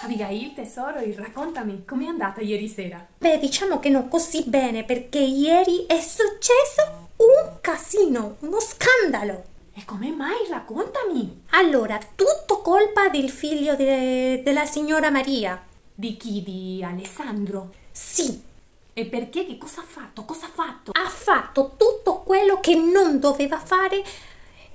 Abigail, tesoro, raccontami com'è andata ieri sera. Beh, diciamo che non così bene perché ieri è successo un casino, uno scandalo. E come mai? Raccontami. Allora, tutto colpa del figlio de- della signora Maria. Di chi? Di Alessandro? Sì, E perché? Che cosa ha fatto? Cosa ha fatto? ha fatto tutto quello che non doveva fare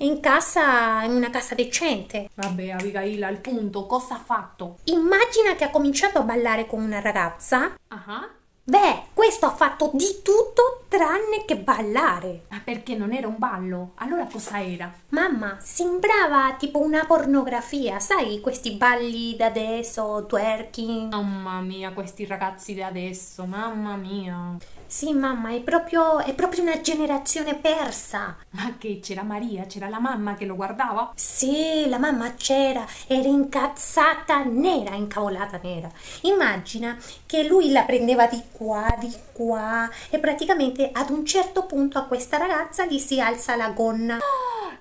in casa, in una casa decente. Vabbè, Abigail, al punto, cosa ha fatto? Immagina che ha cominciato a ballare con una ragazza. Ah, Beh, questo ha fatto di tutto tranne che ballare. ma perché non era un ballo? Allora cosa era? Mamma, sembrava tipo una pornografia, sai, questi balli da adesso, twerking. Mamma mia, questi ragazzi di adesso, mamma mia. Sì, mamma, è proprio, è proprio una generazione persa. Ma che c'era Maria? C'era la mamma che lo guardava? Sì, la mamma c'era, era incazzata nera, incavolata nera. Immagina che lui la prendeva di qua, di qua e praticamente ad un certo punto a questa ragazza gli si alza la gonna.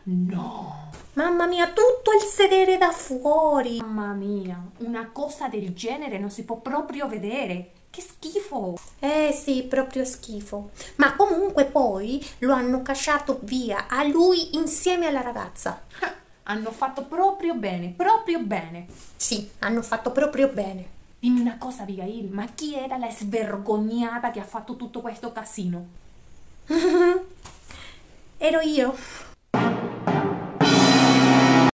No. Mamma mia, tutto il sedere da fuori. Mamma mia, una cosa del genere non si può proprio vedere. Che schifo. Eh sì, proprio schifo. Ma comunque poi lo hanno cacciato via a lui insieme alla ragazza. Hanno fatto proprio bene, proprio bene. Sì, hanno fatto proprio bene. Dimmi una cosa, Abigail, ma chi era la svergognata che ha fatto tutto questo casino? Ero io.